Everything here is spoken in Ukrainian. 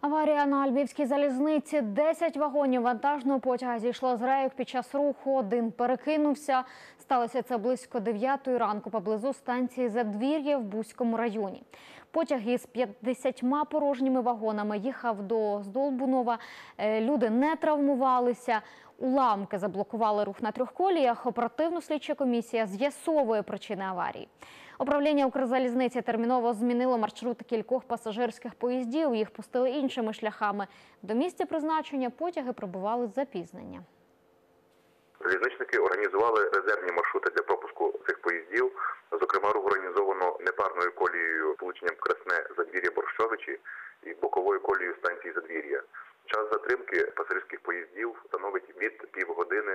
Аварія на Львівській залізниці. 10 вагонів вантажного потяга зійшло з рейок під час руху. Один перекинувся. Сталося це близько 9 ранку поблизу станції Задвір'я в Бузькому районі. Потяг із 50 порожніми вагонами їхав до Здолбунова. Е, Люди не травмувалися. Уламки заблокували рух на трьох коліях. Оперативно-слідча комісія з'ясовує причини аварії. Управління Укрзалізниці терміново змінило маршрут кількох пасажирських поїздів. Їх пустили іншими шляхами. До місця призначення потяги пробували запізнення. Залізничники організували резервні маршрути для пропуску цих поїздів. Зокрема, організовано непарною колією полученням красне задвір'я Борщовичі і боковою колією станції задвір'я. Час затримки пасажирських поїздів становить від півгодини